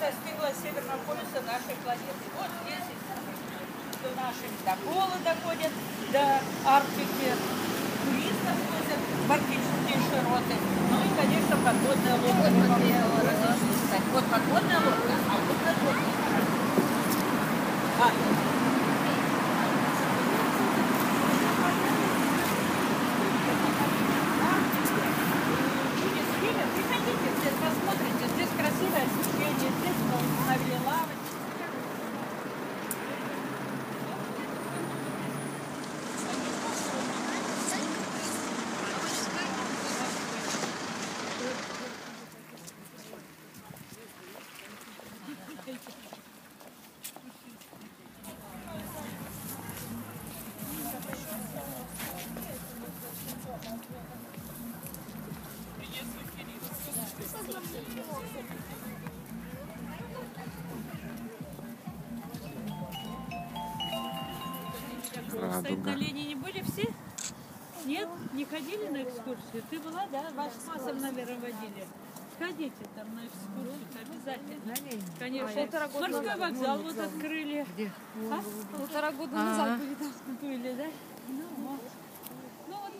застыла северного полюса нашей планеты. Вот здесь до наших до доходят, до Арктики, туристов возят в арктические широты. Ну и, конечно, подводная лодка. Вот подводная лодка, а вот подводная лодка. А, Стоит на Радуга. Ленине были все? Нет? Не ходили на экскурсию? Ты была, да? Вас с массом, наверное, водили. Сходите там на экскурсию обязательно. Конечно. Морской вокзал вот открыли. А? Полтора года назад были там. Были, да? Ну, вот. Ну, вот.